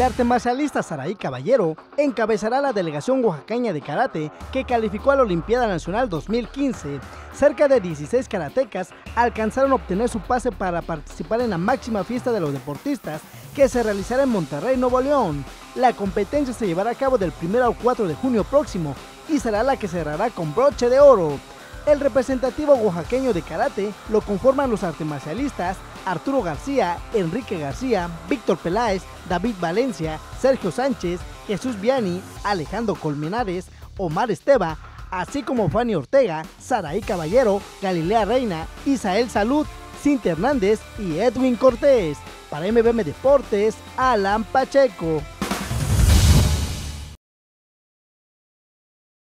La arte marcialista Saraí Caballero encabezará la delegación oaxaqueña de karate que calificó a la Olimpiada Nacional 2015. Cerca de 16 karatecas alcanzaron a obtener su pase para participar en la máxima fiesta de los deportistas que se realizará en Monterrey, Nuevo León. La competencia se llevará a cabo del 1 al 4 de junio próximo y será la que cerrará con broche de oro. El representativo oaxaqueño de karate lo conforman los artes marcialistas Arturo García, Enrique García, Víctor Peláez, David Valencia, Sergio Sánchez, Jesús Viani, Alejandro Colmenares, Omar Esteba, así como Fanny Ortega, Saraí Caballero, Galilea Reina, Isael Salud, Cintia Hernández y Edwin Cortés. Para MBM Deportes, Alan Pacheco.